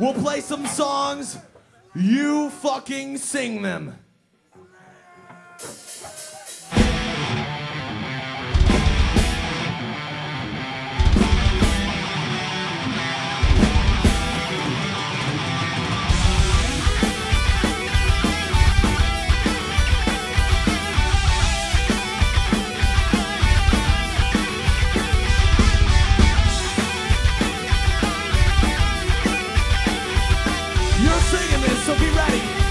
We'll play some songs. You fucking sing them. You're singing this, so be ready.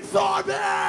Scream for me!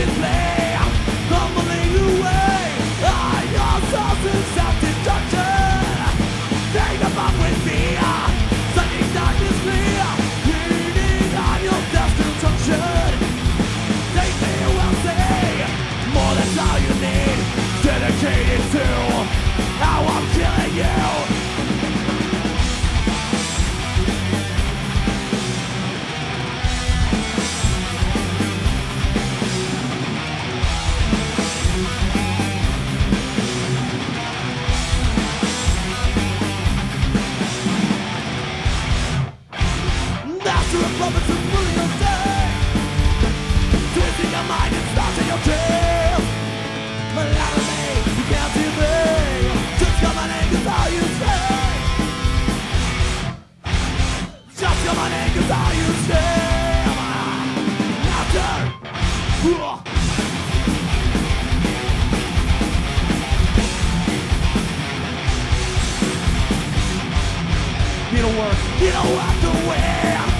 Yeah, the And ruling your day Twisting your mind and your me, you can't see me Just all you Just all you don't work, you don't have to win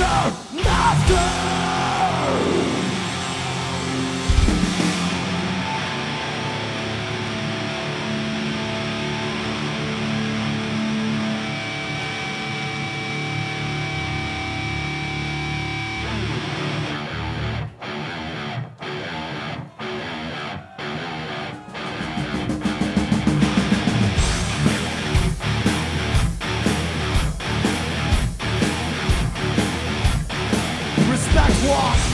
in walk.